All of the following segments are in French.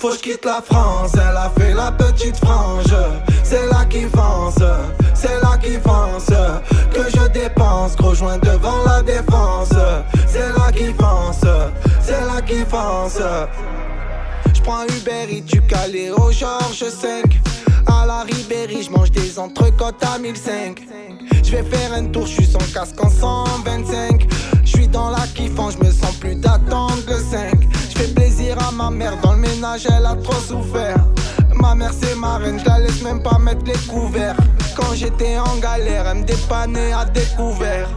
Faut que quitte la France, elle a fait la petite frange. C'est là qui fonce, c'est là qui fonce. Que je dépense, gros joint devant la défense. C'est là qui fonce, c'est là qui fonce. J'prends Uber Eats du Calais au Georges 5. À la Ribéry, j'mange des entrecôtes à 1005. J'vais faire un tour, j'suis sans casque en 125. J'suis dans la kiffant, j'me sens plus d'attendre le 5. J'fais plaisir à ma mère, dans le ménage elle a trop souffert. Ma mère c'est ma reine, j'la laisse même pas mettre les couverts. Quand j'étais en galère, elle me dépannait à découvert.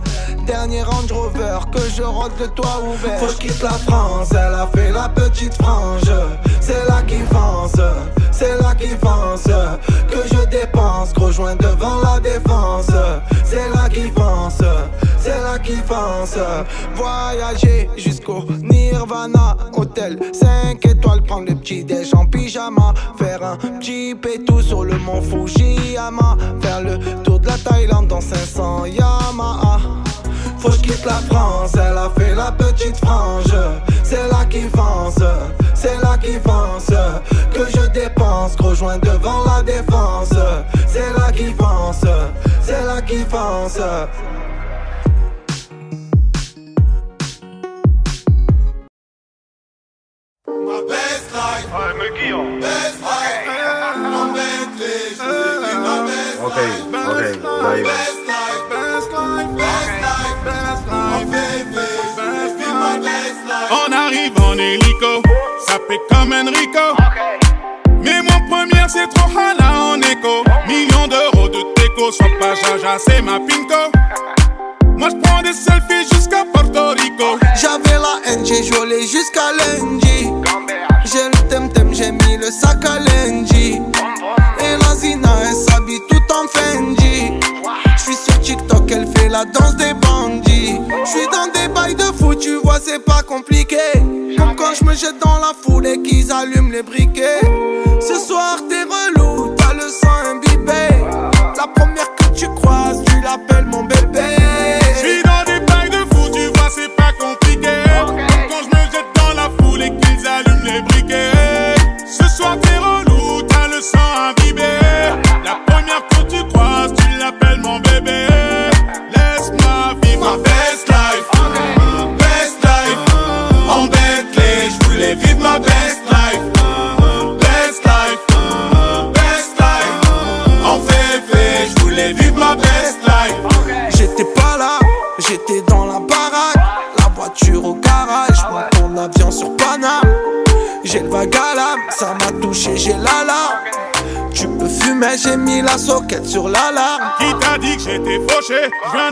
Dernier Range Rover, que je rentre le toit ouvert. Faut que je quitte la France, elle a fait la petite frange. C'est là qui fonce, c'est là qui fonce. Que je dépense, gros joint devant la défense. C'est là qui fonce, c'est là qui fonce. Voyager jusqu'au Nirvana, hôtel 5 étoiles, prendre le petit déj en pyjama. Faire un petit pétou sur le mont Fujiyama. Faire le tour de la Thaïlande dans 500 Yamaha. Faut que je quitte la France, elle a fait la petite frange. C'est là qui fonce, c'est là qui fonce. Que je dépense, gros joint devant la défense. C'est là qui fonce, c'est là qui fonce. My best life. Best life. My best life. ok. Best life. Best life. Best life. Arrive en hélico, ça fait comme Enrico. Mais mon première c'est trop hala en écho. Millions d'euros de déco, sois pas jaja, c'est ma pinko. Moi je prends des selfies jusqu'à Porto Rico. J'avais la j'ai joué jusqu'à lundi. J'ai le temtem, j'ai mis le sac à lundi. Et la Zina, elle s'habille tout en Fendi. J'suis sur TikTok, elle fait la danse des bandits. J'suis dans des bails de c'est pas compliqué. Comme quand je me jette dans la foule et qu'ils allument les briquets. Ce soir, t'es sur l'alarme. Qui t'a dit que j'étais fauché? Je viens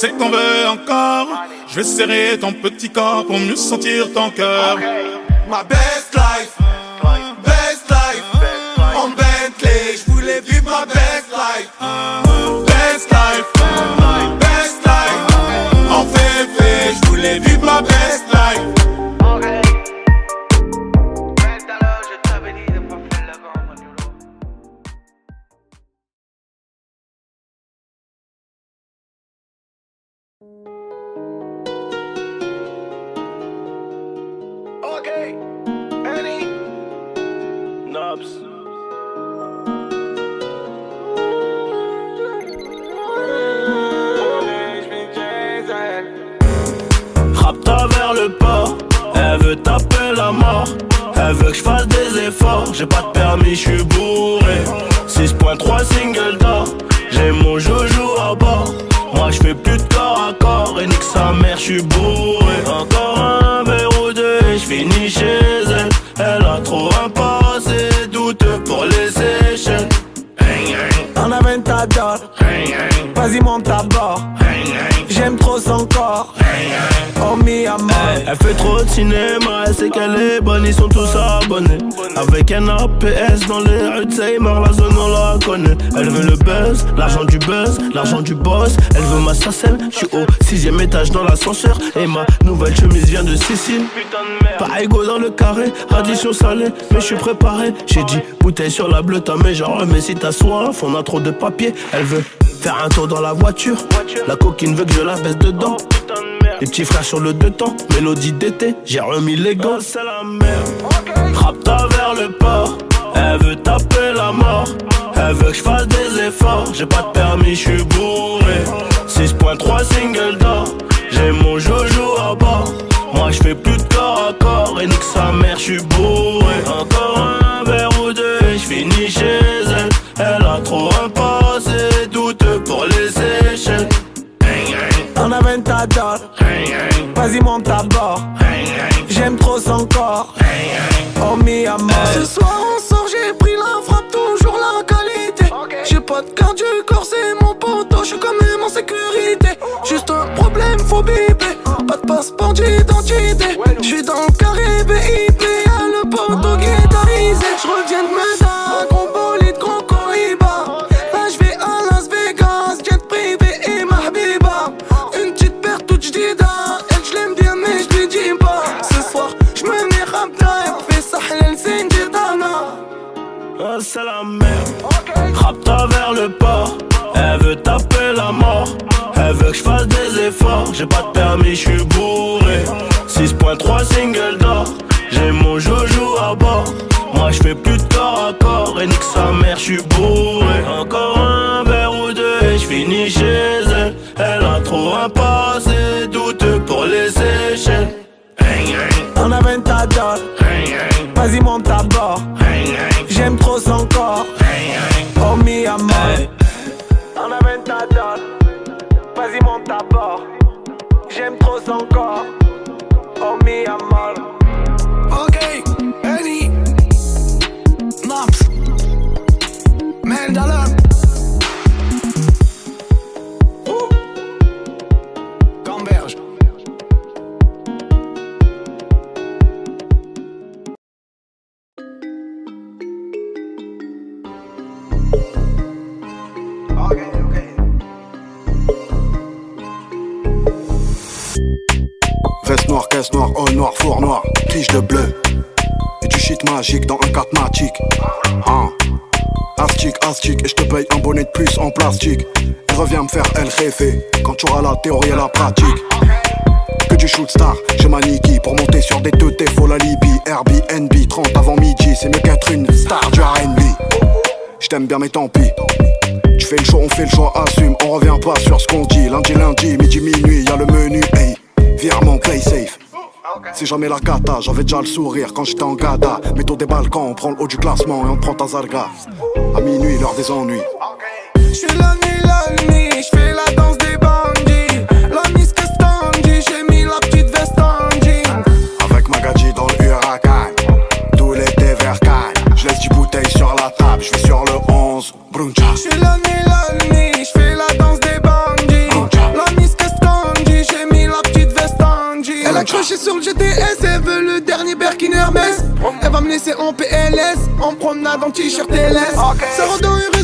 sais qu'on veut encore. Je vais serrer ton petit corps pour mieux sentir ton cœur. Ma best Et ma nouvelle chemise vient de Sicile Pas égo dans le carré, addition salée Mais je suis préparé, j'ai dit bouteille sur la bleue T'as mais genre mais si t'as soif On a trop de papier, elle veut faire un tour dans la voiture La coquine veut que je la baisse dedans les petits frères sur le deux temps, mélodie d'été, j'ai remis les gants. Oh, c'est la merde. Rapta vers le port, elle veut taper la mort. Elle veut que je fasse des efforts, j'ai pas de permis, je suis bourré. 6.3 single d'or je fais plus de corps à corps et nique sa mère, je suis bourré. Encore un verre ou deux et je finis chez elle. Elle a trop un passé douteux pour les échelles. On a 20 vas-y monte à bord. J'aime trop son corps, oh mi amor. Ce soir on sort, j'ai pris la frappe, toujours la qualité. J'ai pas de carte du corps, c'est mon poteau, je suis quand même en sécurité. Oh. Juste un problème, faut biper. Passe d'identité, je suis dans le Caribe jamais la cata, j'avais déjà le sourire quand j'étais en gada. Métaux des balcons, on prend le haut du classement et on prend ta zarga. À minuit, l'heure des ennuis. J'suis la nuit, la nuit, j'fais la danse des bandits. La miss que Stanley, j'ai mis la petite veste en jean. Avec Magadji dans le huracan. Tout l'été vers Cannes. J'laisse du bouteille sur la table, j'vais sur le 11. Bruncha. J'suis la nuit, la nuit, j'fais la danse des bandits. La miss que Stanley, j'ai mis la petite veste en jean. Elle a accroché sur me laisser en PLS, en promenade en t-shirt LS. Ça dans Urus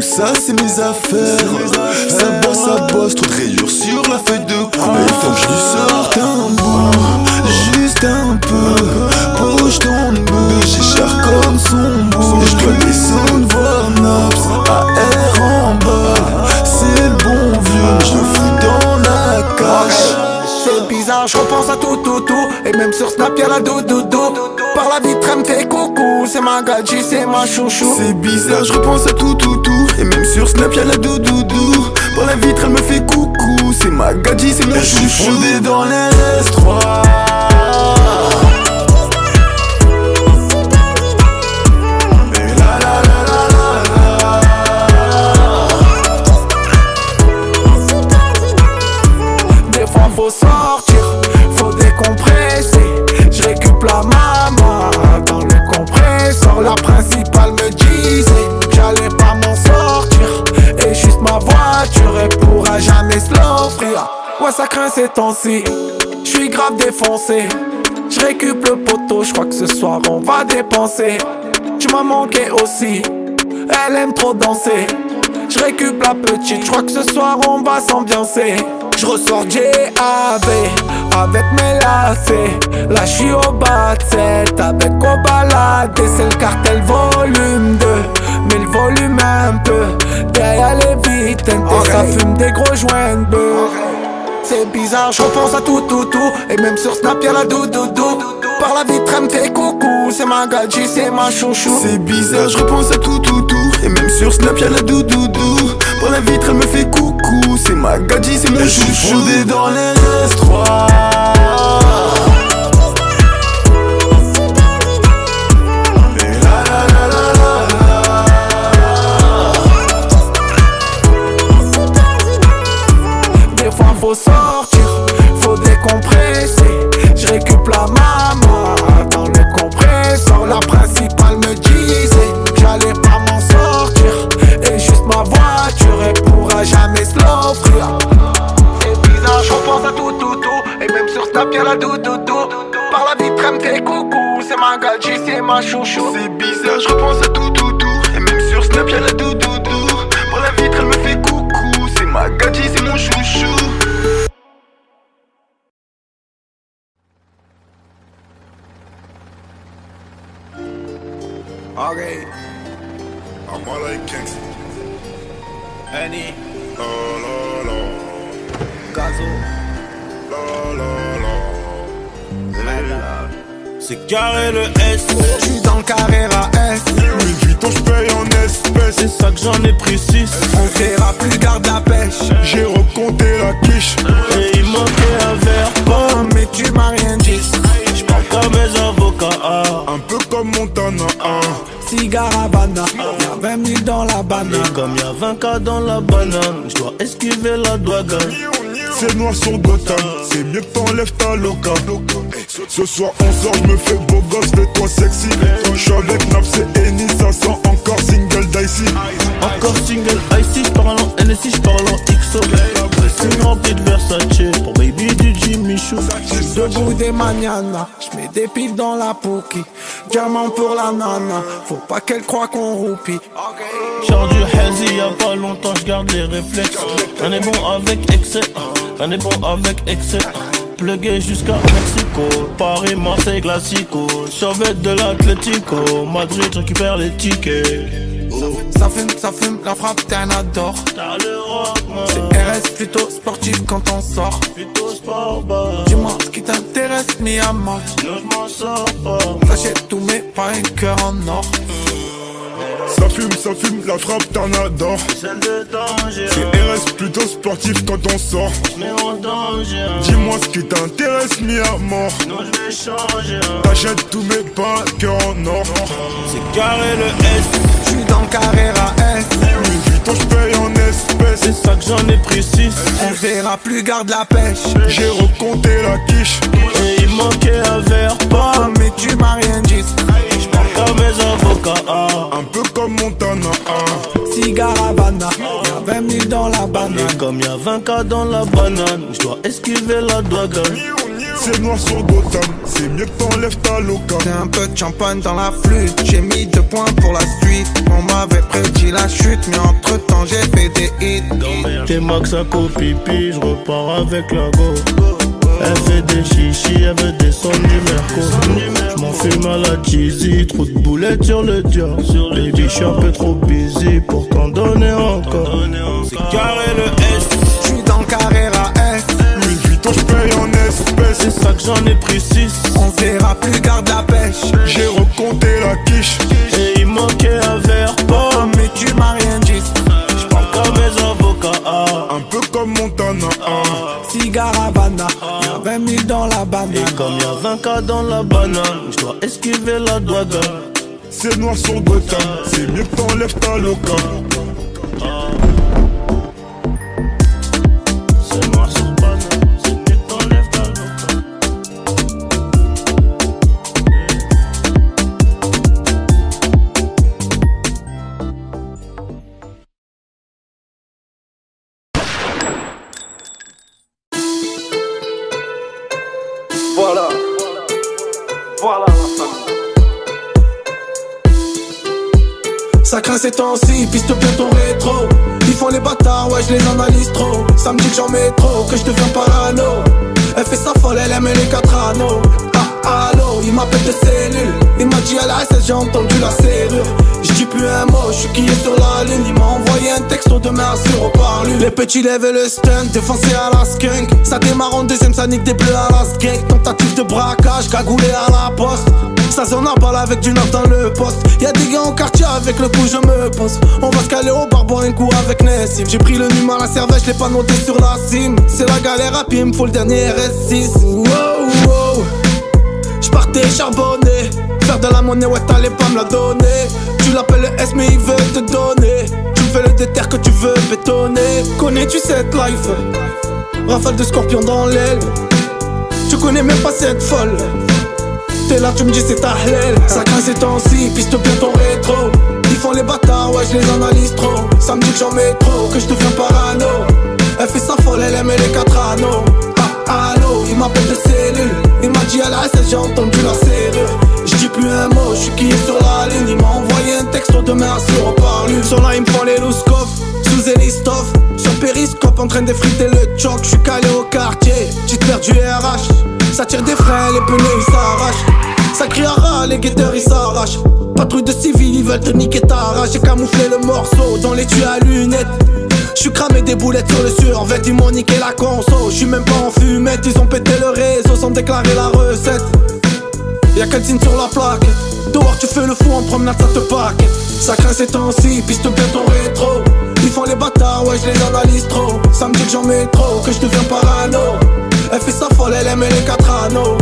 tout ça c'est mes affaires. Ça bosse, ça bosse, trop de rayures sur la feuille de cours. Il faut que je lui sorte un bout, juste un peu. Poche ton bœuf, j'ai cher comme son bout. Je dois descendre voir Naps, AR en bas. C'est le bon vieux, je le fous dans la cache. C'est bizarre, je repense à tout, tout, tout. Et même sur Snap, y'a la doudoudou. Par la vitre, elle me fait coucou. C'est ma gadji, c'est ma chouchou. C'est bizarre, je repense à tout, tout, tout. Et même sur Snap, y'a la doudoudou. Par la vitre, elle me fait coucou. C'est ma gadji, c'est mon chouchou. Suis fondé dans les S3. Ces temps-ci. Je suis grave défoncé. Je récup le poteau, je crois que ce soir on va dépenser. Tu m'as manqué aussi, elle aime trop danser. Je récup la petite, je crois que ce soir on va s'ambiancer. Je ressors JAV avec mes lacets. Là je suis au bas de avec au balade. C'est le cartel volume 2. Mais le volume un peu. Derrière les vitres, ça fume des gros joints de. C'est bizarre, je repense à tout, tout, tout. Et même sur Snap, y'a la doudoudou. Par la vitre, elle me fait coucou. C'est ma gadji, c'est ma chouchou. C'est bizarre, je repense à tout, tout, tout. Et même sur Snap, y'a la doudoudou. Par la vitre, elle me fait coucou. C'est ma gadji, c'est mon chouchou. Je dans les S3. Et la c'est ma. C'est bizarre, je repense Et comme y'a 20 cas dans la banane. Je dois esquiver la douane C'est noir sur Gotham, c'est mieux que t'enlèves ta loca. Ce, soir on sort, je me fais beau gosse, fais-toi sexy. Je suis avec Nap, c'est Eni, ça sent encore single dicey. Encore single icy, j'parle en NSI, j'parle en XO Dressing rempli de Versace. Pour baby du Jimmy Choo. Debout des mañana, j'mets des piles dans la pouki. Diamant pour la nana, faut pas qu'elle croie qu'on roupie. Genre du hazy, y'a pas longtemps, j'garde les réflexes. On est bon avec excès, on est bon avec excès. Plugué jusqu'à Mexico, Paris, Marseille, Classico. Survêt de l'Atlético, Madrid, récupère les tickets Ça fume, ça fume, la frappe t'es un adore. T'as le rock, man, RS plutôt sportif quand on sort. plutôt sport bar Dis-moi ce qui t'intéresse, mi j'm'en sors pas J'achète tous mes pas un cœur en or. Ça fume, ça fume, la frappe t'en adore. Celle de danger, C'est RS plutôt sportif quand on sort. mais en danger Dis-moi ce qui t'intéresse, mi à mort. Non j'vais changer T'achètes tous mes pas, cœur en or. C'est carré le S Carrera S. Louis Vuitton, j'paye en espèces. C'est ça que j'en ai pris 6 On verra plus, garde la pêche. J'ai recompté la quiche. Et il manquait un verre pas Oh, mais tu m'as rien dit. Comme mes avocats ah. Un peu comme Montana. Cigare Havana, y'a 20 000 dans la banane. Et comme y'a 20 cas dans la banane Je dois esquiver la douane C'est noir sur Gotham, c'est mieux que t'enlèves ta loca. J'ai un peu de champagne dans la flûte, j'ai mis deux points pour la suite. On m'avait prédit la chute, mais entre temps j'ai fait des hits. T'es max à copipi, je repars avec la go Elle fait des chichis, elle veut descendre du merco Je m'en fume à la cheesy, trop de boulettes sur le dior Baby, je suis un peu trop busy pour t'en donner encore C'est carré le S, J'suis dans Carrera S. Louis Vuitton, j'paye en espèces. c'est ça que j'en ai pris 6 On verra plus, garde la pêche. J'ai recompté la quiche. Et il manquait un verre Oh, pas mais tu m'as rien dit. J'parle comme mes avocats ah. Un peu comme Montana. Cigare Havana, y'a 20 000 dans la banane. Et comme y'a 20 cas dans la banane Je dois esquiver la douane C'est noir sur Gotham, c'est mieux que t'enlèves ta loca. Ça craint ces temps-ci, piste bien ton rétro. Ils font les bâtards, ouais, je les analyse trop. Ça me dit que j'en mets trop, que je deviens parano. Elle fait sa folle, elle aime les quatre anneaux. Ah, allô, il m'appelle de cellule. Il m'a dit à la SS, j'ai entendu la serrure. Je dis plus un mot, je suis qui est sur la lune. Il m'a envoyé un texto de merci, reparle. Les petits lèvent le stunt, défoncé à la skunk. Ça démarre en deuxième, ça nique des bleus à la skate. Tentative de braquage, cagoulé à la poste. Ça sonne à balle avec du neuf dans le poste. Y'a des gars en quartier avec le coup, je me pose. On va se caler au bar, boire un coup avec Nessim. J'ai pris le numéro à la cervelle, je l'ai pas noté sur la cime. C'est la galère à pied, me faut le dernier RS6. Wow, wow. J'partais charbonner, faire de la monnaie, ouais t'allais pas me la donner. Tu l'appelles le S mais il veut te donner. Tu me fais le déter que tu veux bétonner. Connais-tu cette life? Rafale de scorpion dans l'aile. Tu connais même pas cette folle. T'es là, tu me dis c'est ta halal. Ça craint ces temps-ci, piste bien ton rétro. Ils font les bâtards, ouais je les analyse trop. Ça me dit que j'en mets trop, que je deviens parano. Elle fait sa folle, elle aime les quatre anneaux. Allô, il m'appelle de cellule. Il m'a dit à la j'ai entendu la serrure. Je dis plus un mot, je suis qui sur la ligne. Il m'a envoyé un texto de merci, on parle. Sur là, il me prend les louscops, sous Elistov. Sur périscope, en train d'effriter le choc. Je suis calé au quartier, petite paire du RH. Ça tire des freins, les pneus ils s'arrachent. Ça crie à ras, les guetteurs ils s'arrachent. Patrouille de civils, ils veulent te niquer ta rage. J'ai camouflé le morceau dans les tuyaux à lunettes. J'suis cramé des boulettes sur le survêt, ils m'ont niqué la conso. J'suis même pas en fumette, ils ont pété le réseau sans déclarer la recette. Y'a signe sur la plaque Dehors tu fais le fou en promenade ça te pack Ça craint ces temps-ci, piste bien ton rétro Ils font les bâtards, ouais je les analyse trop Ça me dit que j'en mets trop, que je deviens parano Elle fait sa folle, elle aime les quatre anneaux.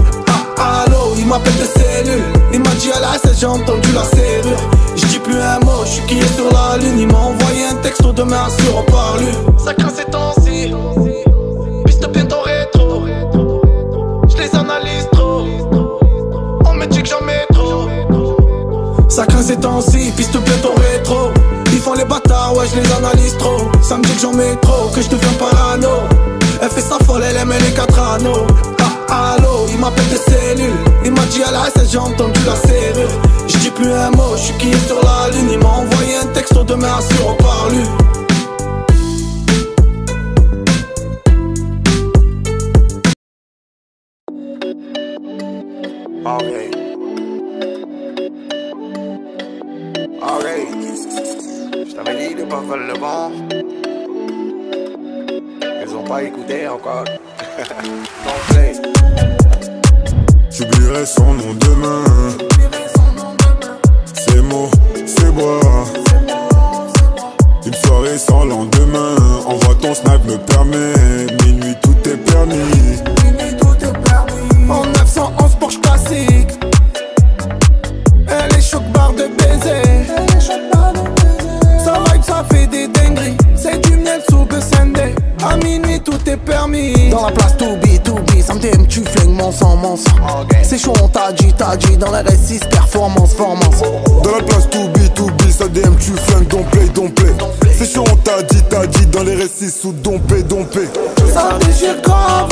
Ah allô, il m'appelle de cellule Il m'a dit à la j'ai entendu la serrure. Je dis plus un mot, je suis qui est sur la lune. Il m'a envoyé un texto demain sur parle Ça craint ces temps-ci. Piste bien ton rétro. Je les analyse trop. On me dit que j'en mets trop. Ça craint ces temps-ci, piste bien ton rétro. Ils font les bâtards, ouais je les analyse trop. Ça me dit que j'en mets trop, que je deviens parano Elle fait sa folle, elle aime les quatre anneaux Ah allô, il m'appelle de cellule Il m'a dit à la j'ai entendu la serrure Je dis plus un mot, je suis qui sur la lune Il m'a envoyé un texto de merci, on parle Ok. Ok. Je dit de pas faire le bon. Pas écouté encore. J'oublierai son nom demain. Ces mots, ces bois. Une soirée sans lendemain. Envoie ton snap me permet. Minuit tout est permis. La place to be, to be, ça me t'aime, tu flingues mon sang, mon sang C'est chaud, on t'a dit, t'as dit Dans la R6, performance, formance Dans la place to be, to be, ça DM, tu flingues, don't play, don't play. C'est chaud, on t'a dit, t'as dit. Dans les récits sous dompé, dompé. Ça déchire grave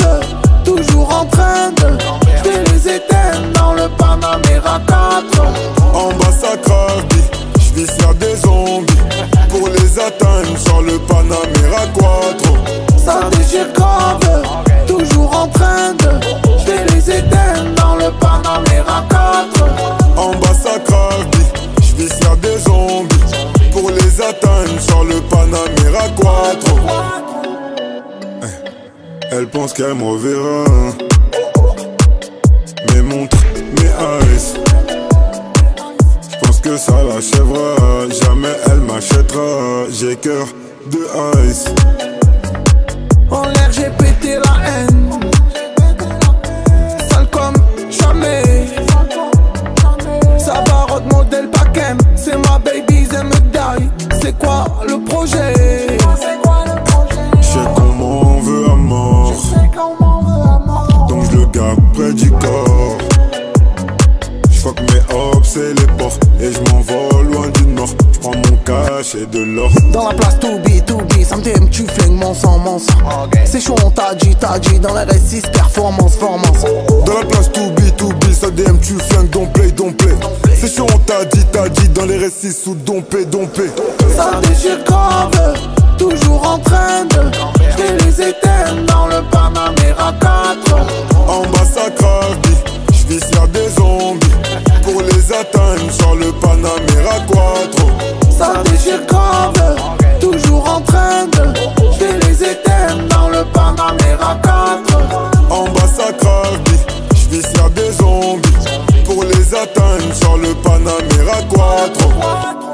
Toujours en train de Je vais les éteindre dans le Panamera 4 En bas, ça vis faire des zombies. Pour les atteindre, sur le Panamera Quattro. Ça déchire grave Toujours en train de Je les éteindre dans le Panamera 4 En bas, ça je vis faire des zombies. Pour les atteindre, sur le Panamera Quattro. Elle pense qu'elle me reverra. Mes montres, mes ice. J'pense que ça l'achèvera. Jamais elle m'achètera. J'ai cœur de ice. En l'air j'ai pété la haine. Sale comme jamais. Ça barotte modèle Pakem C'est ma baby, they me die. C'est quoi le projet? J'sais comment on veut à mort. Donc je le garde près du corps. Et les ports. Et je m'envole loin du nord. J'prends mon cash et de l'or. Dans la place to be, to be, ça me t'aime, tu flingues mon sang, mon sang C'est chaud, on t'a dit, t'as dit Dans la R6, performance, formance Dans la place to be, to be, ça DM, tu flingues, don't play, don't play. C'est chaud, on t'a dit, t'as dit. Dans les récits sous dompé, dompé. Ça déchire grave Toujours en train de Je les éteindre dans le Panamera 4 En bas, ça crave, je vis faire des zombies la time sur le Panamera Quattro. Ça déchire grave, toujours en train de. J'vais les éteindre dans le Panamera 4. En bas ça je j'vis sur des zombies. Pour les atteindre sur le Panamera 4.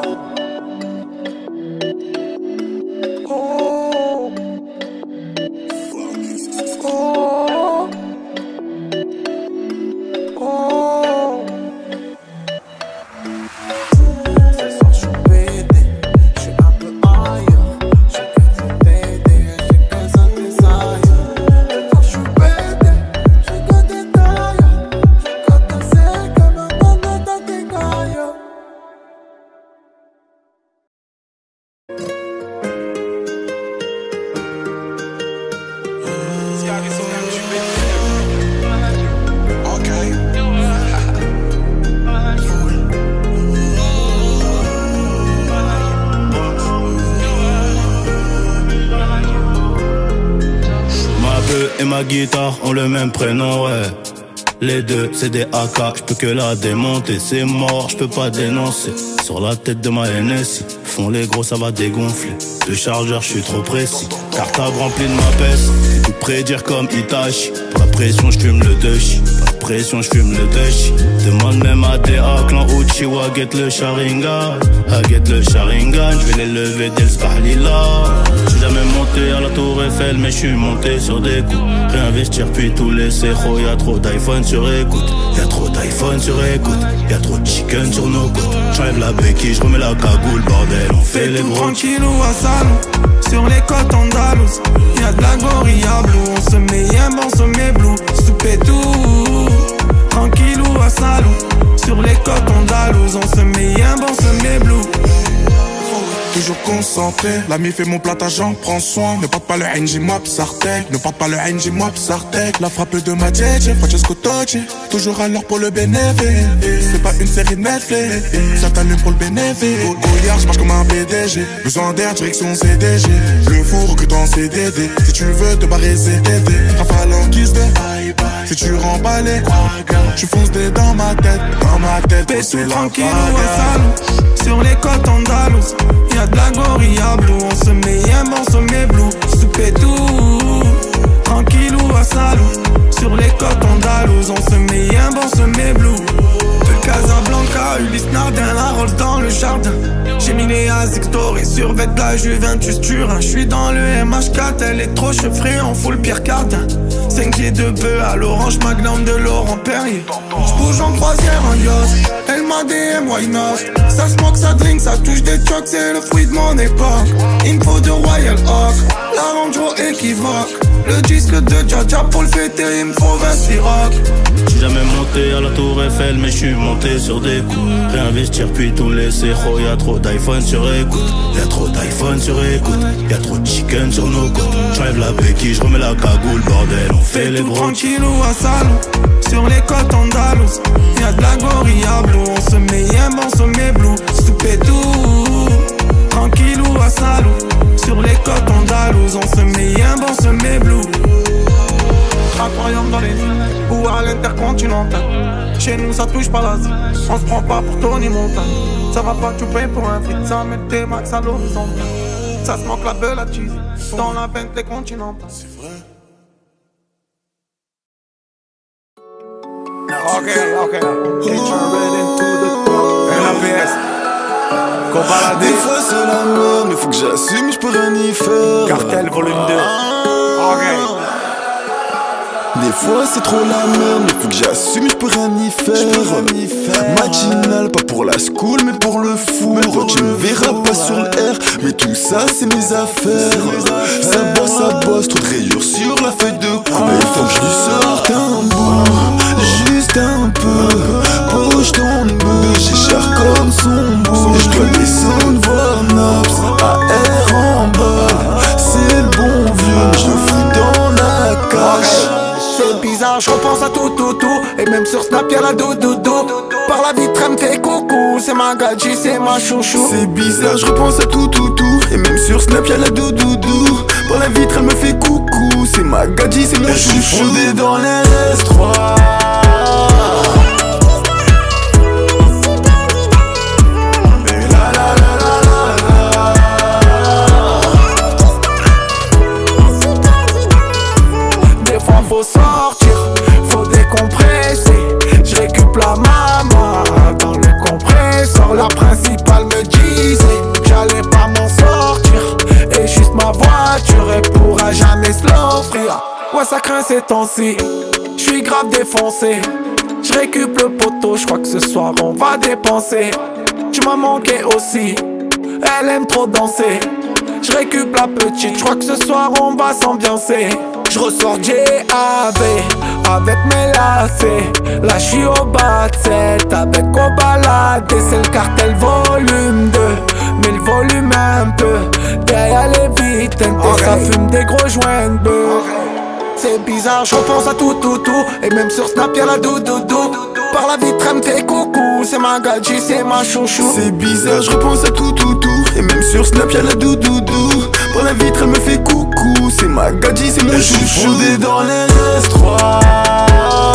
Les deux, c'est des AK, je peux que la démonter, c'est mort, je peux pas dénoncer. Sur la tête de ma NSI, font les gros, ça va dégonfler. De chargeur, je suis trop précis. Cartable rempli de ma peste, me prédire comme Itachi. La pression, je fume le Dushi. Pression, je fume le Dushi. Demande même à DA, clan Uchiwa, get le Sharingan. Ah, get le Sharingan, je vais les lever dès le. J'suis jamais monté à la tour Eiffel, mais je suis monté sur des coups. Réinvestir puis tout laisser, oh, y a trop d'iPhone sur écoute. Y a trop d'iPhone sur écoute. Y a trop de chicken sur nos côtes. J'enlève la béquille, je remets la cagoule, bordel. On fait les gros. tranquille ou à salon Sur les côtes andalouses Y'a de la gorilla L'ami fait mon plat, j'en prends soin. Ne porte pas le NG, moi psartek. Ne porte pas le NG, moi psartek. La frappe de ma DJ, Francesco Tocci. Toujours à l'heure pour le bénéfice. C'est pas une série Netflix, ça t'allume pour le bénéfice. Au Goliath, je marche comme un PDG. Besoin d'air, direction CDG. Le four recrute en CDD. Si tu veux te barrer, t'aider. Rafale en guise de bye bye. Si tu remballes, tu fonces des dans ma tête. Dans ma tête, c'est tranquille salon Sur les côtes andalouses Y'a de la gorilla blue On se met yem, on se met blue Soupé tout Sur les côtes andalouses On se met yem, on se met blue De Casablanca, Ulysse Nardin La rolle dans le jardin. J'ai mis les et survêt de la Juventus Turin J'suis dans le MH4 Elle est trop chevrée en full Pierre Cardin. 5 pieds de bœuf à l'orange Magnum de Laurent Perrier. J'bouge en croisière en yacht. Elle m'a DM, why not? Ça smoke, ça drink, ça touche des chocs C'est le fruit de mon époque. Info de Royal Oak La Range équivoque Le disque de Jaja pour le fêter Il me faut 26 rock J'suis jamais monté à la tour Eiffel, mais je suis monté sur des coups. Réinvestir puis tout laisser, oh, y a trop d'iPhone sur écoute. Y a trop d'iPhone sur écoute. Y a trop de chicken sur nos côtes. J'enlève la béquille, je remets la cagoule, bordel. On fait les gros. tranquille ou à salon Sur les côtes andalouses Y'a de la gorilla blue On se met yem, on se met blue Soupé tout Tranquille ou à salon Sur les côtes andalouses On se met yem, on se met blue Aquarium dans les îles Ou à l'intercontinental. Chez nous ça touche pas l'Asie On se prend pas pour Tony Montana. Ça va pas tu payes pour un fric Ça met tes max à l'horizon Ça se manque la belle à cheese. Dans la vente les continentales. Ok, ok. LAPS. Des fois c'est la merde, mais faut que j'assume, je peux rien y faire. Cartel volume 2. Ok. Des fois c'est trop la merde, mais faut que j'assume, je peux rien y faire. Matinal, pas pour la school, mais pour le four. Tu me verras pas sur le R, mais tout ça c'est mes affaires. Ça bosse, ça bosse, trop de rayures sur la feuille de cour. Il faut que je lui sorte un bout, juste un peu. Poche ton bœuf, j'ai cher comme son bout. Dois descendre voir AR en bas. C'est le bon vieux, je fous dans la cache. C'est bizarre, je repense à tout, tout, tout Et même sur Snap y'a la doudoudou Par la vitre elle me fait coucou C'est ma gadji, c'est ma chouchou C'est bizarre, je repense à tout, tout, tout. Et même sur Snap, y'a la doudoudou. Par la vitre, elle me fait coucou. C'est ma gadji, c'est mon suis chouchou. fondé dans les S3 ces temps-ci, j'suis grave défoncé Je récup le poteau, j'crois que ce soir on va dépenser Tu m'as manqué aussi, elle aime trop danser je récup la petite, je crois que ce soir on va s'ambiancer. Je ressors JAV avec mes lacets. Là je suis au bas de avec au balade. C'est le cartel volume 2. Mais le volume un peu. Derrière les vitres, ça fume des gros joints de c'est bizarre, je repense à tout, tout, tout. Et même sur Snap, y'a la doudou. Par la vitre, elle me fait coucou. C'est ma gadji, c'est ma chouchou. C'est bizarre, je repense à tout, tout, tout. Et même sur Snap, y'a la doudou. Par la vitre, elle me fait coucou. C'est ma gadji, c'est ma chouchou. Fondé dans les S3.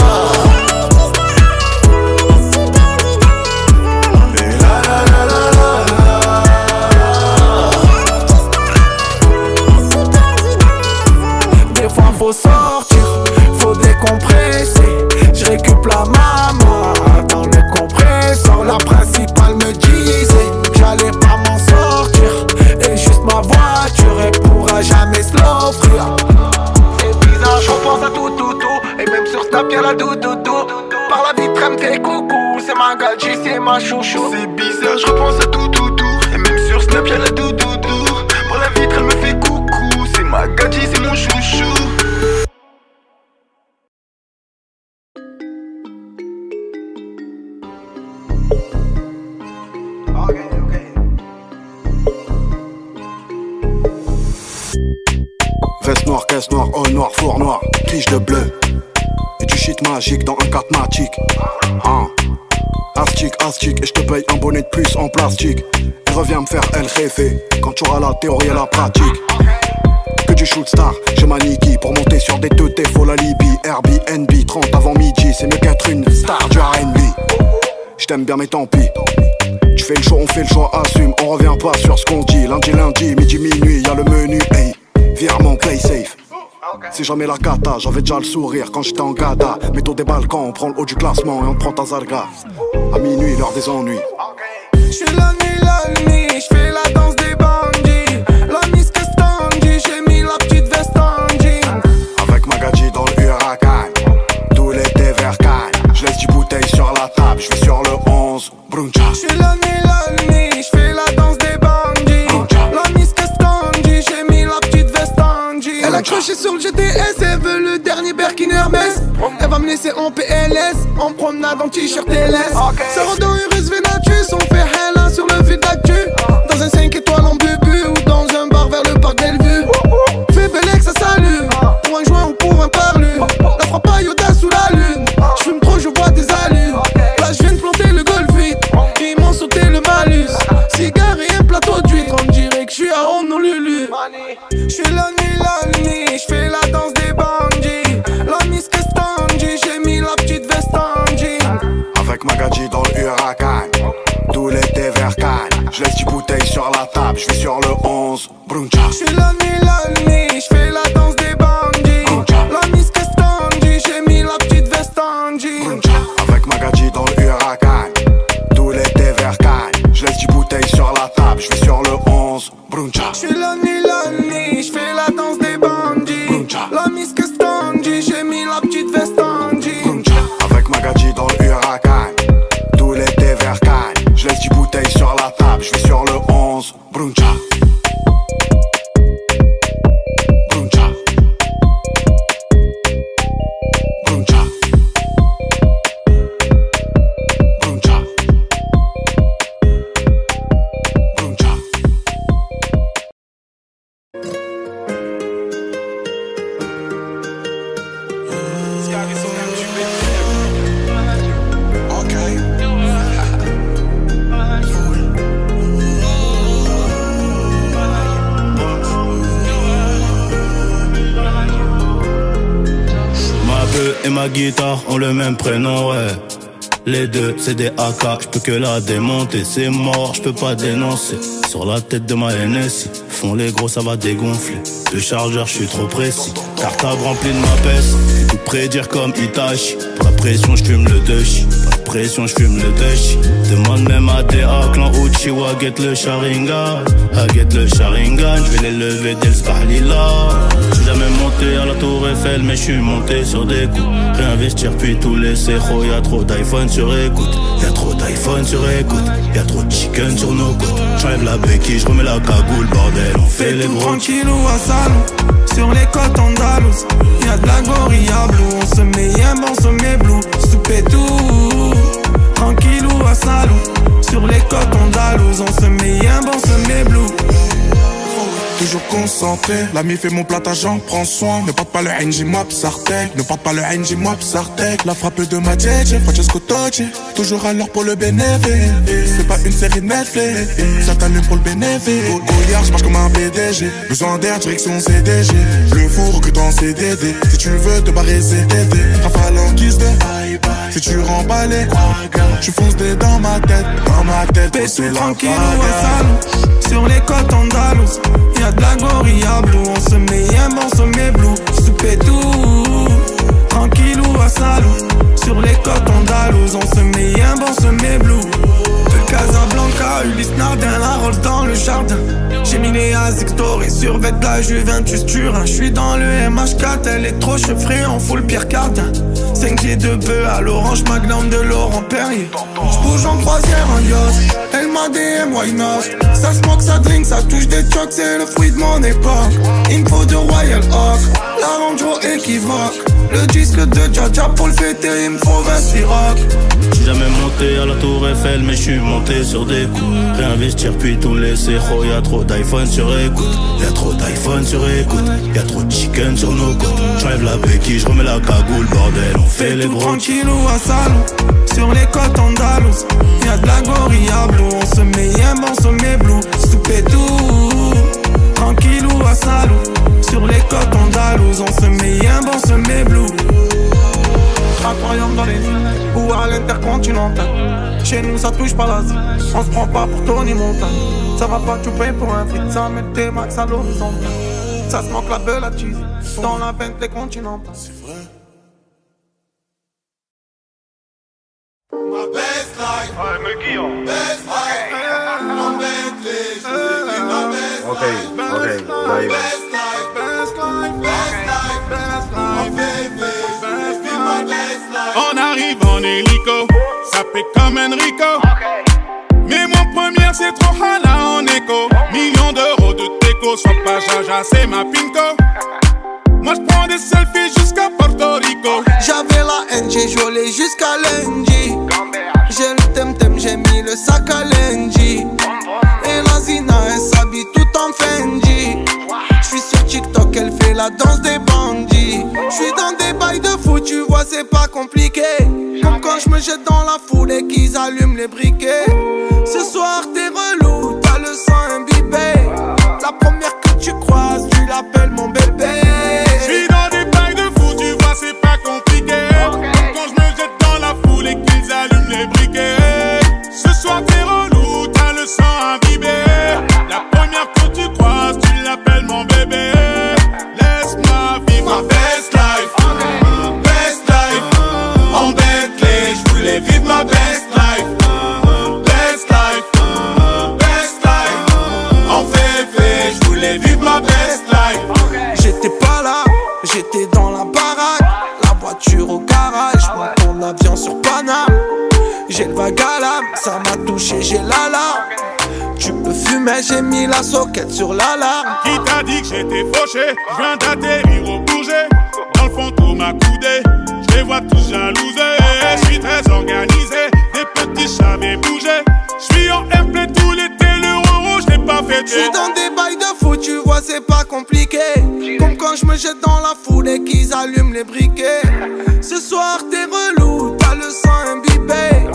Faut sortir, faut décompresser. Je récup la maman dans le compresseur. La principale me disait que j'allais pas m'en sortir. Et juste ma voiture, elle pourra jamais se l'offrir. C'est bizarre, je repense à tout, tout, tout. Et même sur Snap, y'a la doudou. Par la vitre, elle me fait coucou. C'est ma gadji, c'est ma chouchou. C'est bizarre, je repense à tout, tout, tout. Tige de bleu. Et du shit magique dans un 4 matic. Hein. Astic, astic, et je te paye un bonnet de plus en plastique. Et reviens me faire El Jefe quand tu auras la théorie et la pratique. Que du shoot star, j'ai ma Niki pour monter sur des teutés, faut la Libye. Airbnb, 30 avant midi, c'est mieux qu'être une star du RB. J't'aime bien, mais tant pis. Tu fais le choix, on fait le choix, assume, on revient pas sur ce qu'on dit. Lundi, lundi, midi, minuit, y'a le menu, hey. Virement, play safe. C'est jamais la cata, j'avais déjà le sourire quand j'étais en gada. Mettons des balcons, on prend le haut du classement et on prend ta zarga. À minuit, l'heure des ennuis. J'suis la nuit, la nuit, j'fais la danse des bandits. La miss que Stangy, j'ai mis la petite veste en jean. Avec ma gadji dans le huracan. Tout l'été vers Cannes. J'laisse du bouteille sur la table, j'vais sur le 11. Bruncha. J'suis la nuit, la nuit, j'fais la accroché sur le GTS, elle veut le dernier Birkin Hermès. Elle va me laisser en PLS, en promenade en t-shirt LS. Ça dans Urus Venatus, on fait hella sur le vide d'actu. Dans un 5 étoiles en bubu ou dans un bar vers le parc Bellevue. Fais bel ça salue. Pour un joint ou pour un parlu. La frappe à Yoda sous la lune. J'fume trop, je vois des allures. Là, j'viens de planter le golf vite. Ils m'ont sauté le malus. Cigare et un plateau d'huître. On dirait que j'suis à Honolulu. J'suis la nuit, la nuit. J'fais la danse des bandits. La miss que Stangy. J'ai mis la petite veste en jean. Avec ma gadji dans le huracan. Tout l'été vers Cannes. J'laisse du bouteille sur la table, j'vais sur le 11. Bruncha. La nuit, la nuit. C'est des AK, je peux que la démonter, c'est mort, je peux pas dénoncer. Sur la tête de ma NSI, font les gros, ça va dégonfler. Le chargeur, je suis trop précis. Cartable rempli de ma peste, tout prédire comme Itachi. La pression, je fume le Dushi. Pression, je fume le Dushi. Demande même à DA, clan Uchiwa, get le Sharingan. Ah, get le Sharingan, je vais les lever dès le. J'suis jamais monté à la tour Eiffel, mais je suis monté sur des coups. Réinvestir puis tout laisser, oh, y a trop d'iPhone sur écoute. Y a trop d'iPhone sur écoute. Y a trop de chicken sur nos côtes. J'enlève la béquille, j'remets la cagoule, bordel. On fait les gros. tranquille ou à salon Sur les côtes andalouses Y'a de la gorilla blue On se met yem, on se met blue Soupé tout Tranquille ou à salon Sur les concentré, l'ami fait mon plat, j'en prends soin. Ne porte pas le NG, moi psartek. Ne porte pas le NG, moi psartek. La frappe de ma DJ, Francesco Totti. Toujours à l'heure pour le bénéfice. C'est pas une série Netflix, ça t'allume pour le bénéfice. Goliard, je marche comme un léger. Besoin d'air, direction CDG. Le four que dans CDD. Si tu veux te barrer, t'aider. Rafale en guise de tu remballes, tu fonces des dans ma tête. Dans ma tête, la tranquille bagarre. Sur les côtes andalouses Y'a de la gorilla blue On se met un bon, on se met blue Soupé tout. Tranquille ou à salou Sur les côtes andalouses On se met un bon, on se met blue Casablanca, Ulysse Nardin La rolle dans le jardin. J'ai mis les Azictor sur vêt de la Juventus Turin. J'suis dans le MH4 Elle est trop chevrée en full Pierre Cardin. 5G de bœuf à l'orange Magnum de Laurent Perrier. J'bouge en croisière en yacht. Elle m'a DM, why not? Ça smoke, ça drink, ça touche des chocs C'est le fruit de mon époque. Info de Royal Oak La Range équivoque. Le disque de Jaja pour le fêter Il me faut 20 Ciroc. J'suis jamais monté à la tour Eiffel mais j'suis sur des coups. Réinvestir puis tout laisser. Oh y'a trop d'iPhone sur écoute. Y'a trop d'iPhone sur écoute. Y'a trop de chicken sur nos côtes. J'enlève la béquille, j'remets la cagoule. Bordel On fait les gros tranquille ou à salon Sur les côtes andalouses Y'a de la gorilla blue On se met un bon, on se met blue. Soupé tout. Tranquille ou à salon Sur les côtes andalouses On se met un bon, on se met blue. Aquarium dans les à l'intercontinental. Chez nous ça touche pas l'Asie On se prend pas pour Tony Montana. Ça va pas tu payes pour un fric Ça met tes max à l'horizontal Ça se manque la belle à cheese Dans la vente les continentales. My best life. Best life. Ma best life. ok, life. Life. On arrive en hélico, ça fait comme Enrico. Mais mon première c'est trop hala en écho. Millions d'euros de déco, sois pas jaja, c'est ma pinko. Moi je prends des selfies jusqu'à Porto Rico. J'avais la haine, j'ai jusqu'à lundi. J'ai le temtem, j'ai mis le sac à lundi. Et la Zina, elle s'habille tout en Fendi. J'suis sur TikTok, elle fait la danse des bandits. J'suis dans des bails de fou, tu vois, c'est pas compliqué. Me jette dans la foule et qu'ils allument les briquets. Ce soir, touché, j'ai la larme. Tu peux fumer, j'ai mis la soquette sur l'alarme. Qui t'a dit que j'étais fauché? Je viens d'atterrir au bouger Dans le fond tout m'a coudé Je les vois tous jalousés Je suis très organisé Des petits j'avais bougé Je suis en airplay tout l'été Le rouge je l'ai pas Je fêté suis dans des bails de fou, tu vois, c'est pas compliqué. Comme quand je me jette dans la foule et qu'ils allument les briquets. Ce soir, t'es relou, t'as le sang imbibé.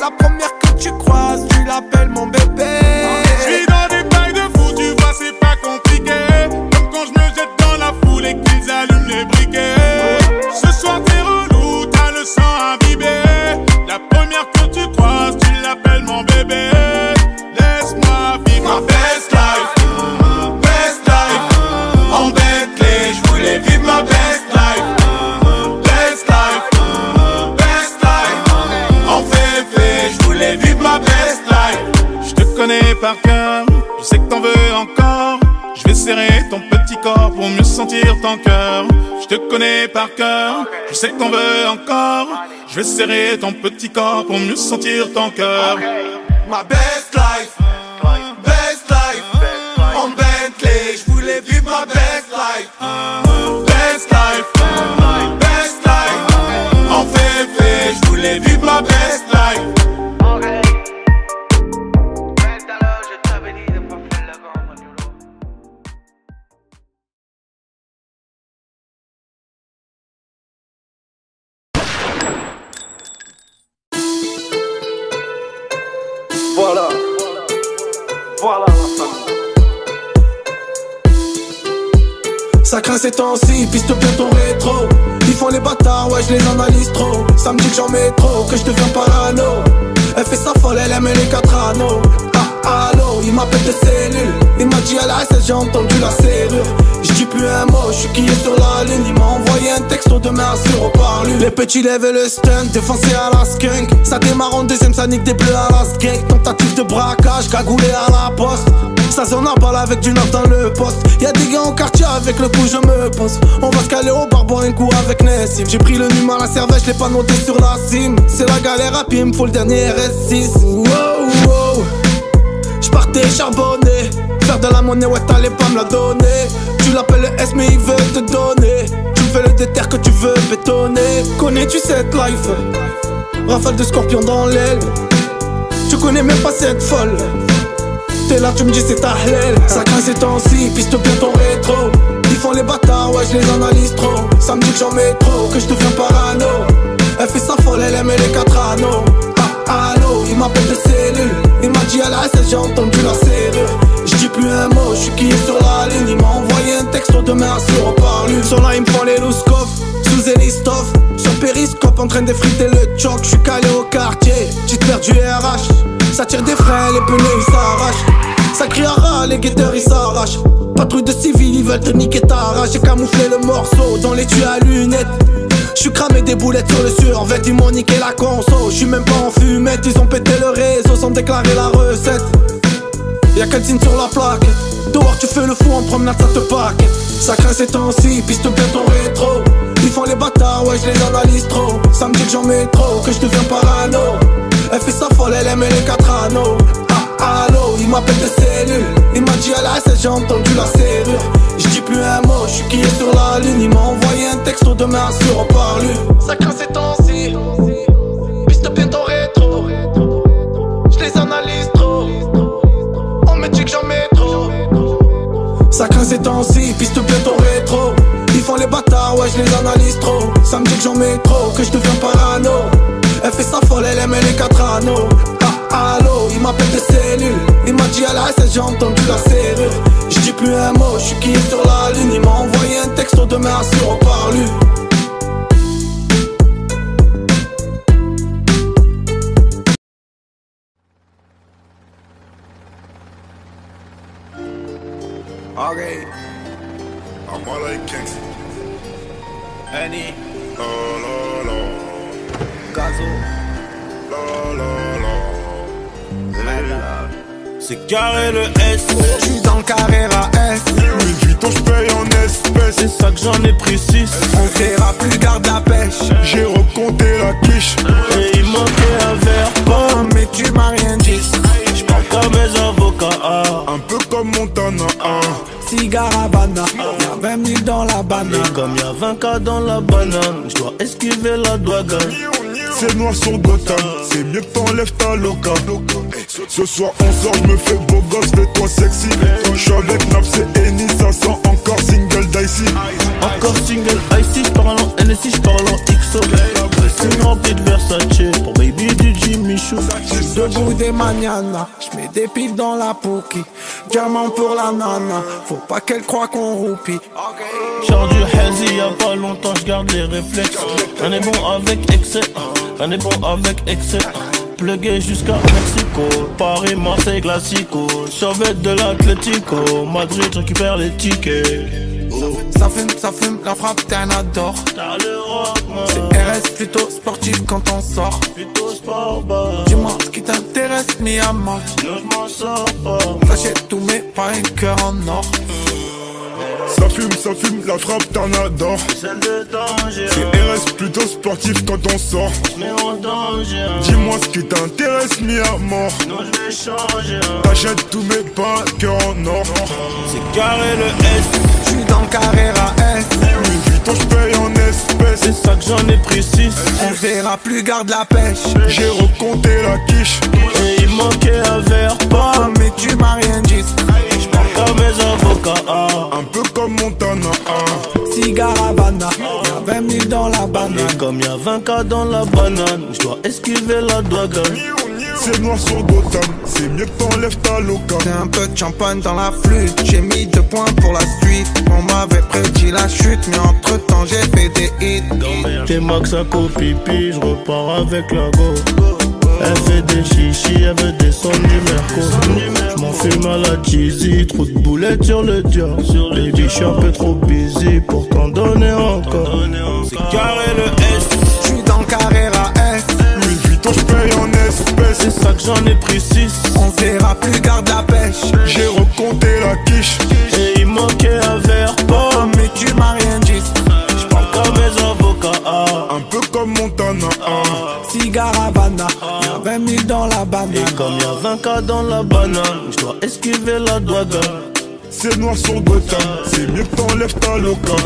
La première tu croises, tu l'appelles mon bébé. Par cœur, je sais que t'en veux encore. Je vais serrer ton petit corps pour mieux sentir ton cœur. Je te connais par cœur, je sais que t'en veux encore. Je vais serrer ton petit corps pour mieux sentir ton cœur. My best life. Best life. En Bentley, je voulais vivre ma best life. Best life. Voilà. Ça craint ces temps-ci, piste bien ton rétro. Ils font les bâtards, ouais, je les analyse trop. Ça me dit que j'en mets trop, que je deviens parano. Elle fait sa folle, elle aime les quatre anneaux. Ah, allô, il m'appelle de cellule. Il m'a dit à la SS, j'ai entendu la serrure. Plus un mot, je qui est sur la ligne. Il m'a envoyé un texto de merci au parlu. Les petits lèvent le stunt, défoncé à la skunk. Ça démarre en deuxième, ça nique des bleus à la skate. Tentative de braquage, cagoulé à la poste. Ça s'en a balle avec du neuf dans le poste. Y'a des gars en quartier avec le coup, je me pose. On va se caler au bar, boire un coup avec Nessim. J'ai pris le numéro à la cervelle, je l'ai pas noté sur la cime. C'est la galère à pied, me faut le dernier RS6. Wow, wow. J'partais charbonner, faire de la monnaie, ouais t'allais pas me la donner. Tu l'appelles le S mais il veut te donner. Tu fais le déter que tu veux bétonner. Connais-tu cette life? Rafale de scorpion dans l'aile. Tu connais même pas cette folle. T'es là, tu me dis c'est ta halal. Ça craint ces temps-ci, piste bien ton rétro. Ils font les bâtards, ouais je les analyse trop. Ça me dit que j'en mets trop, que je deviens parano. Elle fait sa folle, elle aime les quatre anneaux. Ah, allô, il m'appelle de cellule. Il m'a dit à la SS, j'ai entendu la serrure. Je dis plus un mot, je suis qui sur la ligne. Il m'a envoyé un texto de merci au parlu. Sur là, il me prend les louscoffs, sous Elistov. Sur périscope, en train d'effriter le choc. Je suis calé au quartier, petite paire du RH. Ça tire des freins, les pneus ils s'arrachent. Ça crie à ras, les guetteurs ils s'arrachent. Patrouille de civils, ils veulent te niquer ta rage. J'ai camouflé le morceau dans les tuyaux à lunettes. J'suis cramé des boulettes sur le survêt, ils m'ont niqué la conso. J'suis même pas en fumette, ils ont pété le réseau sans déclarer la recette. Y'a signe sur la plaque. Dehors tu fais le fou en promenade ça te pack Ça craint ces temps-ci, piste bien ton rétro. Ils font les bâtards, ouais je les analyse trop. Ça me dit que j'en mets trop, que je parano. Elle fait sa folle, elle aime les quatre anneaux allô, il m'appelle de cellule Il m'a dit à la j'ai entendu la serrure. Je dis plus un mot, je suis qui est sur la ligne Il m'a envoyé un texto de merci au parlu Ça craint ces temps-ci. Piste bien ton rétro. Je les analyse trop. On me dit que j'en mets trop. Ça craint ces temps-ci, piste bien ton rétro. Ils font les bâtards, ouais je les analyse trop. Ça me dit que j'en mets trop, que je deviens parano. Elle fait sa folle, elle aime les quatre anneaux allô, il m'appelle de cellule Il m'a dit à la SS, j'ai entendu la serrure. Je dis plus un mot, je suis qui est sur la ligne Il m'a envoyé un texto de merci au parlu Ok, I'm all like gangsta. Annie, La la la, Gazo, la la. C'est carré le S, J'suis dans le carré à S Louis Vuitton, j'paye en espèces. c'est ça que j'en ai pris 6 On verra plus garde la pêche J'ai recompté la quiche. Et il manquait un verre, Oh mais tu m'as rien dit j'parle comme mes avocats. Un peu comme Montana. hein. Cigare Havana Y'a 20 000 dans la banane Et comme y'a 20 cas dans la banane, j'dois esquiver la douane C'est noir sur Gotham, c'est mieux que t'enlèves ta loca. Ce- soir on sort, je me fais beau gosse, fais-toi sexy. J'suis avec Naps et Eni, ça sent encore single dicey. Encore single icy, j'parle en NSI, j'parle en XO Dressing rempli de Versace, pour baby du Jimmy Choo Debout des mañana, j'mets des piles dans la pouki Diamant pour la nana, faut pas qu'elle croie qu'on roupie. Genre du hazy, y'a pas longtemps, j'garde les réflexes. On est bon avec excès, on est bon avec excès. Plugué jusqu'à Mexico, Paris, Marseille, Classico. Survêt de l'Atlético, Madrid, récupère les tickets. Ça fume, ça fume, la frappe t'es un adore. T'as le rock, man, RS plutôt sportif quand on sort. Plutôt sport bar Dis-moi ce qui t'intéresse, mi amant Sinon j'm'en sors pas J'achète tous mes pas un cœur en or. Ça fume, ça fume, la frappe t'en adore. Celle de danger, C'est RS plutôt sportif quand on sort. mais en danger Dis-moi ce qui t'intéresse, mi à mort. Non j'vais changer T'achètes tous mes pas, cœur en or. C'est carré le S, J'suis dans le carré à S J'paye en espèces. c'est ça que j'en ai pris 6 On verra plus garde la pêche J'ai recompté la quiche. Et il manquait un verre, pas Oh mais tu m'as rien dit comme mes avocats ah. Un peu comme Montana. hein. Cigare Havana Y'a 20 000 dans la banane Et comme y'a 20 cas dans la banane, je dois esquiver la douane. C'est noir sur Gotham, c'est mieux que t'enlèves ta loca. J'ai un peu de champagne dans la flûte J'ai mis deux points pour la suite On m'avait prédit la chute, mais entre temps j'ai fait des hits. T'es max à pipi, je repars avec la go. Elle fait des chichis, elle veut descendre du merco. J'm'en fume à la cheesy, trop de boulettes sur le dior. Baby, j'suis un peu trop busy pour t'en donner encore. C'est carré le S, J'suis dans Carrera S. Louis Vuitton, j'paye en espèces. c'est ça que j'en ai pris 6. On verra plus, garde la pêche. J'ai recompté la quiche. Et il manquait un verre Oh, pomme. mais tu m'as rien dit. J'parle comme mes avocats. ah. Un peu comme Montana. hein. Cigare Havana, y'a 20 000 dans la banane. Et comme y'a 20 cas dans la banane, j'dois esquiver la douane. C'est noir sur Gotham. C'est mieux que t'enlèves ta loca.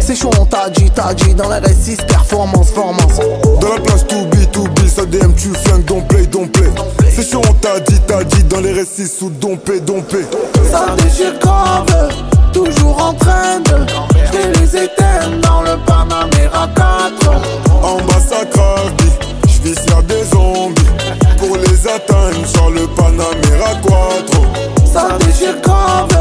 C'est chaud on t'a dit, t'as dit Dans la R6 performance, formance Dans la place to be, to be, ça DM, tu flingues, don't play, don't play. C'est chaud, on t'a dit, t'as dit, dans les récits sous dompé, dompé. Ça déchire grave, toujours en train de Je vais les éteindre dans le Panamera 4 En bas, ça crave, j'vis faire des zombies. Pour les atteindre, sur le Panamera Quattro. Ça déchire grave,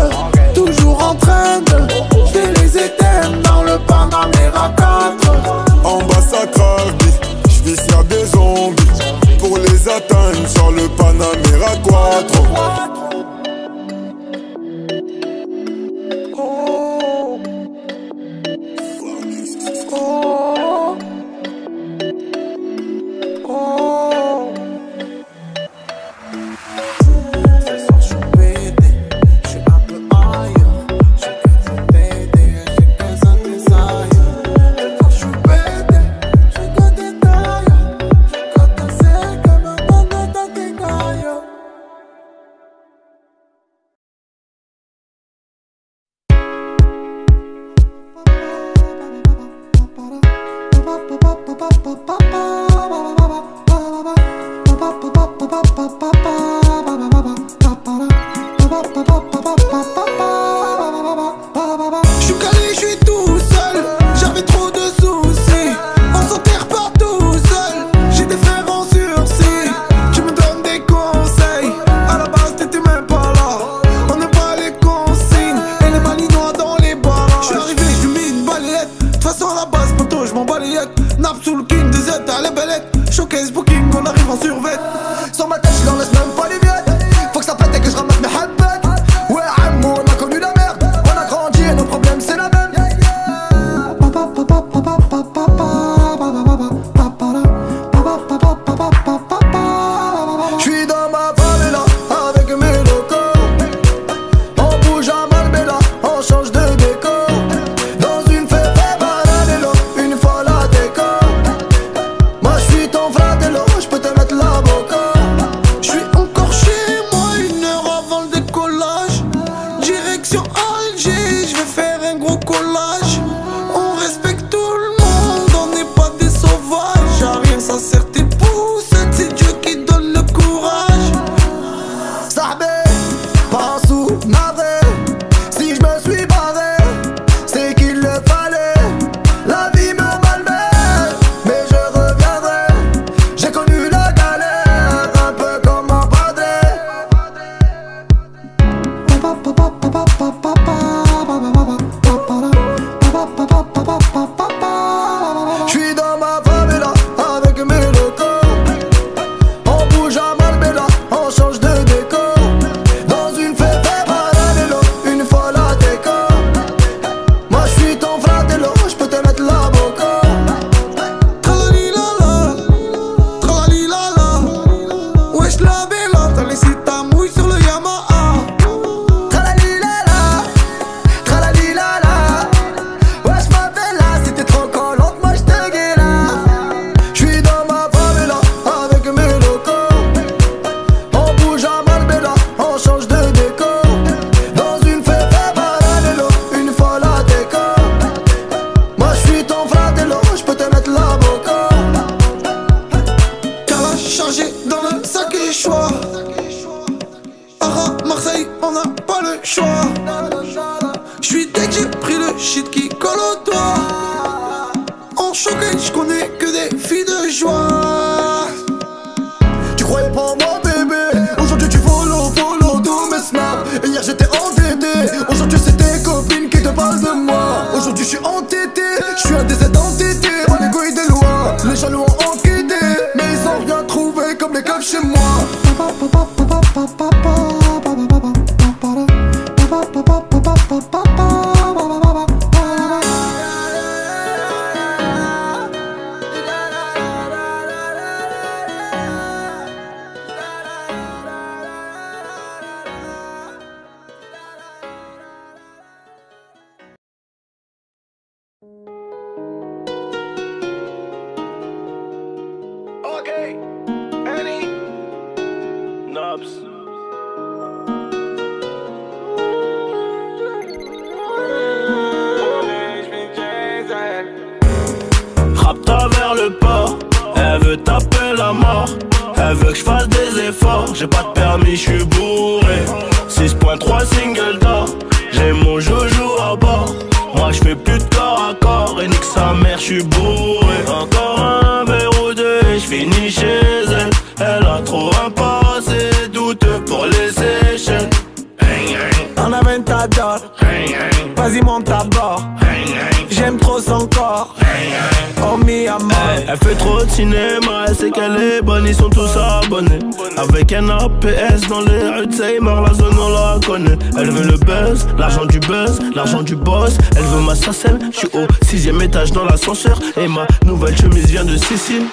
Dans l'ascenseur. Et ma nouvelle chemise vient de Sicile.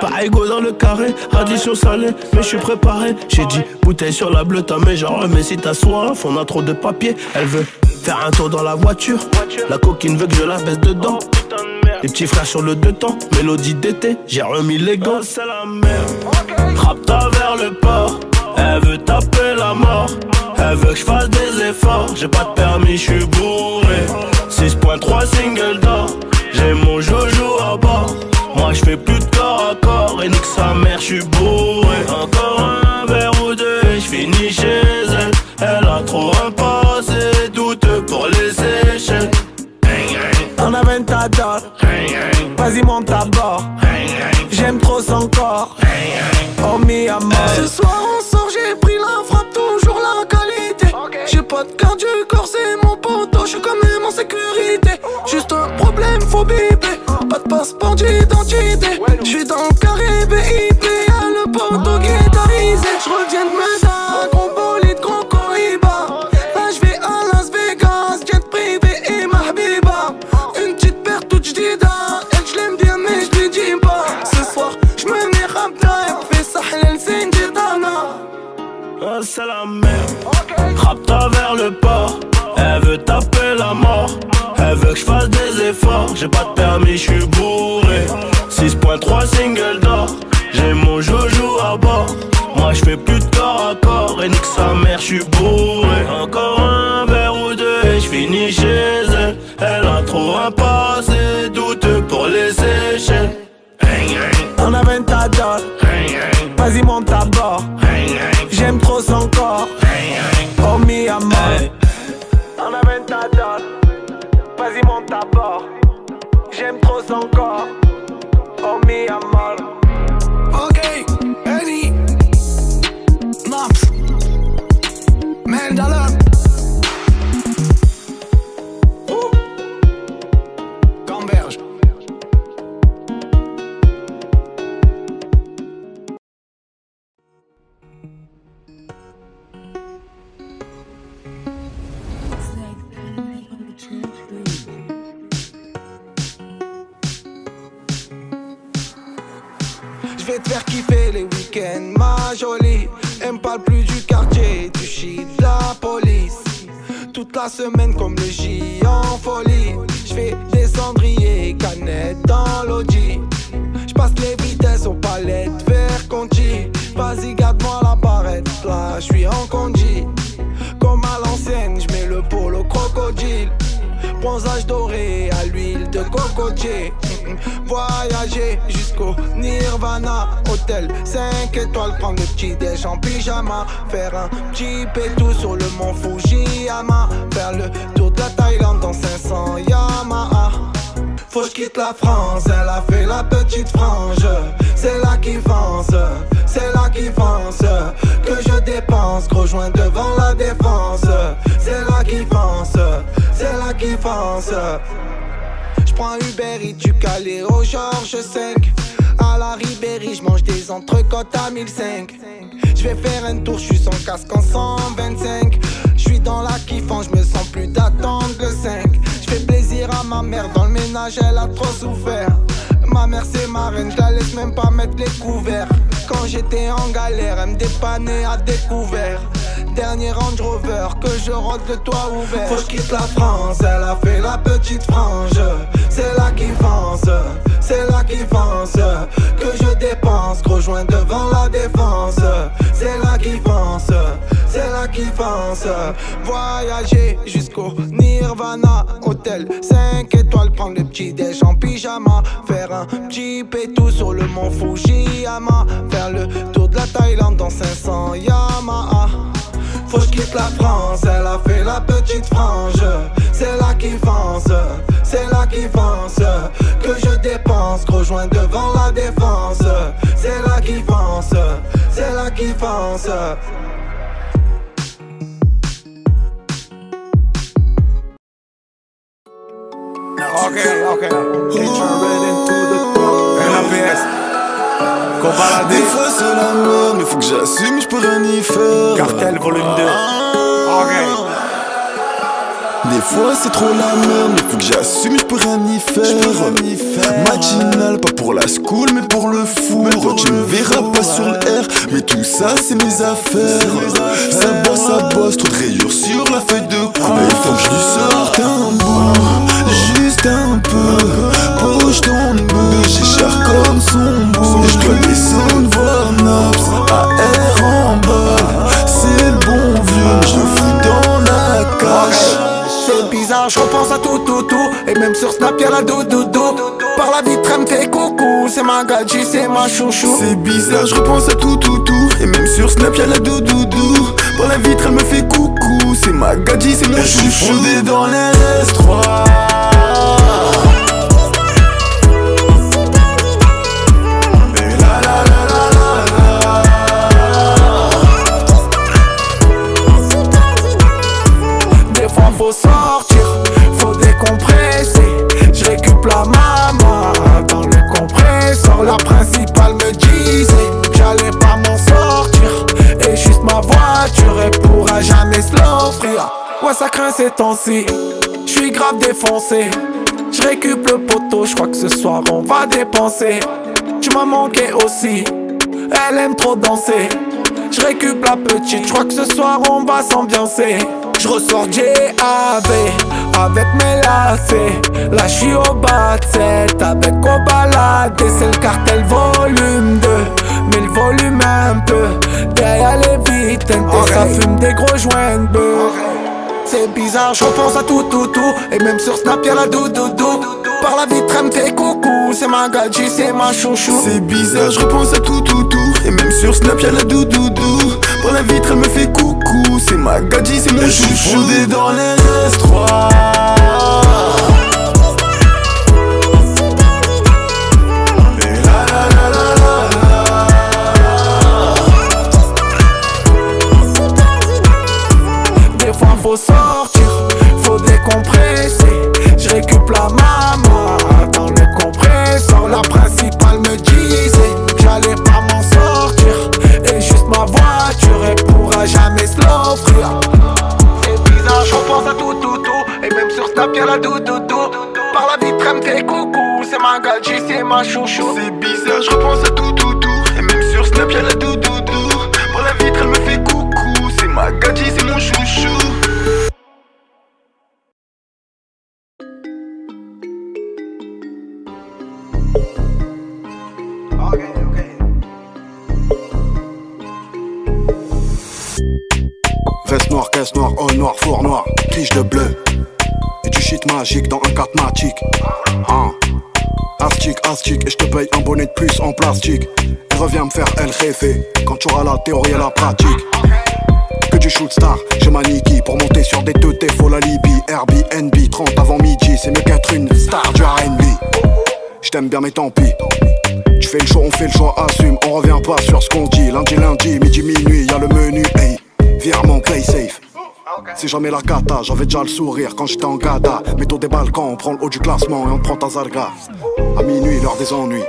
Pas égo dans le carré, radition salée. Mais je suis préparé, j'ai dit bouteille sur la bleue Ta mais genre euh, mais si t'as soif On a trop de papier, elle veut faire un tour dans la voiture. La coquine veut que je la baisse dedans. Oh, les petits frères sur le deux temps, mélodie d'été, j'ai remis les gants. Oh, c'est la merde. Rapta vers le port, elle veut taper la mort. Elle veut que je fasse des efforts, j'ai pas de permis, je suis bourré. 6.3 single d'or. J'ai mon jojo à bord. Moi, je fais plus de corps à corps. Et nique sa mère, je suis bourré. Encore un verre ou deux, et je finis chez elle. Elle a trop un passé douteux pour les échelles. En aventador, vas-y monte d'identité. J'suis dans le carré BIP. Y'a le poteau qui est tarisé. J'reviens de Meda, gros bolide, gros Cohiba. Là j'vais à Las Vegas, jet privé et ma habiba. Une petite paire toute j'dida. Elle j'l'aime bien, mais j'lui dis pas. Ce soir, j'menais rap drive. Fais ça, halal, Ah, c'est la merde. Rapta vers le port. Elle veut taper la mort. Elle veut que je fasse des efforts. J'ai pas de permis, je suis Voyager jusqu'au Nirvana. Hôtel 5 étoiles, prendre le petit déj en pyjama. Faire un petit pétou sur le mont Fujiyama. Faire le tour de la Thaïlande dans 500 Yamaha. Faut que quitte la France, elle a fait la petite frange. C'est là qui fonce, c'est là qui fonce. Que je dépense, gros devant la défense. C'est là qui fonce, c'est là qui fonce. J'prends Uber et du Calais au Georges 5. À la Ribéry, j'mange des entrecôtes à 1005. J'vais faire un tour, j'suis sans casque en 125. J'suis dans la kiffant, j'me sens plus d'attendre le 5. J'fais plaisir à ma mère, dans le ménage elle a trop souffert. Ma mère c'est ma reine, j'la laisse même pas mettre les couverts. Quand j'étais en galère, elle me dépannait à découvert. Dernier Range Rover, que je rentre le toit ouvert. Faut que je quitte la France, elle a fait la petite frange. C'est là qui fonce, c'est là qui fonce. Que je dépense, gros joint devant la défense. C'est là qui fonce, c'est là qui fonce. Voyager jusqu'au Nirvana, hôtel 5 étoiles, prendre le petit déj en pyjama. Faire un petit pétou sur le mont Fujiyama. Faire le tour de la Thaïlande dans 500 Yamaha. Faut que quitte la France, elle a fait la petite frange. C'est là qui fonce, c'est là qui fonce. Que je dépense, gros joint devant la défense. C'est là qui fonce, c'est là qui fonce. Ok, ok. NAPS. Qu'on Des fois c'est la merde, mais faut que j'assume, je peux rien y faire. Cartel volume 2. Ok. Des fois c'est trop la merde, mais faut que j'assume, je peux rien y faire. Matinal, pas pour la school, mais pour le four. Tu me verras pas sur le R, mais tout ça c'est mes affaires. Ça bosse, ça bosse, trop de rayures sur la feuille de cours. Je repense à tout, tout, tout. Et même sur Snap, y'a la doudoudou. Par la vitre, elle me fait coucou. C'est ma gadji, c'est ma chouchou. C'est bizarre, je repense à tout, tout, tout. Et même sur Snap, y'a la doudoudou. Par la vitre, elle me fait coucou. C'est ma gadji, c'est mon suis chouchou. fondé dans les S3 ces temps-ci. Je suis grave défoncé. Je récup le poteau, je crois que ce soir on va dépenser. Tu m'as manqué aussi, elle aime trop danser. Je récup la petite, je crois que ce soir on va s'ambiancer. Je ressors JAV avec mes lacets. Là je suis au bas de avec au balade. C'est le cartel volume 2, mais le volume un peu. Derrière les vitres, ça fume des gros joints de. C'est bizarre, je repense à tout, tout, tout. Et même sur Snap, y'a la doudoudou. Par la vitre, elle me fait coucou. C'est ma gadji, c'est ma chouchou. C'est bizarre, je repense à tout, tout, tout. Et même sur Snap, y'a la doudoudou. Par la vitre, elle me fait coucou. C'est ma gadji, c'est mon chouchou. Fondé dans les S3. Faut sortir, faut décompresser. Je récup la maman dans le compresseur. La principale me disait que j'allais pas m'en sortir. Et juste ma voiture, elle pourra jamais se l'offrir. C'est bizarre, je repense à tout, tout, tout. Et même sur Snap, y'a la doudoudou. Par la vitre, elle me fait coucou. C'est ma gadji, c'est ma chouchou. C'est bizarre, je repense à tout, tout, tout. Et même sur Snap, y'a la doudoudou. Par la vitre, elle me fait coucou. C'est ma gadji, c'est mon chouchou. Noire, haut noir, four noir, tige de bleu. Et du shit magique dans un 4 matic. Hein. Astic, astic, et je te paye un bonnet de plus en plastique. Et reviens me faire El Jefe quand tu auras la théorie et la pratique. Que du shoot star, j'ai ma Niki pour monter sur des teutés, faut la Libye. Airbnb, 30 avant midi, c'est mieux qu'être une star du RB. J't'aime bien, mais tant pis. Tu fais le choix, on fait le choix, assume, on revient pas sur ce qu'on dit. Lundi, lundi, midi, minuit, y'a le menu, hey. Virement, play safe. C'est jamais la cata, j'avais déjà le sourire quand j'étais en gada. Métaux des balcons, on prend le haut du classement et on prend ta zarga. À minuit, l'heure des ennuis.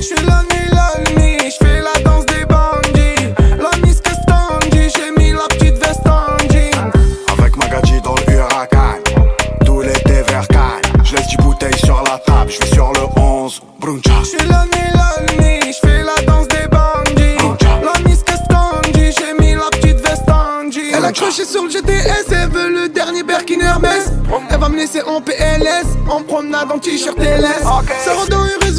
J'suis la nuit, la nuit, j'fais la danse des bandits. La miss que standy, j'ai mis la petite veste en jean. Avec ma gadji dans le huracan. Tout l'été vers Cannes. J'laisse du bouteille sur la table, j'vais sur le 11. Bruncha. J'suis la nuit, la nuit, j'fais la accroché sur le GTS, elle veut le dernier Birkin Hermès. Elle va me laisser en PLS, en promenade en t-shirt LS. Ça dans Urus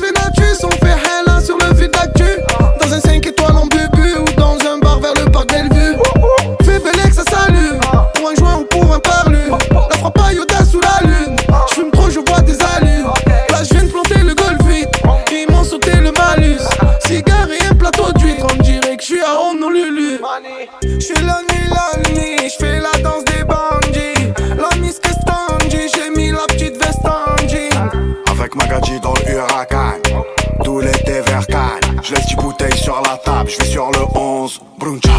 Avec ma gadji dans le huracan. Tout l'été vers Cannes. J'laisse du bouteille sur la table, j'vais sur le 11. Bruncha.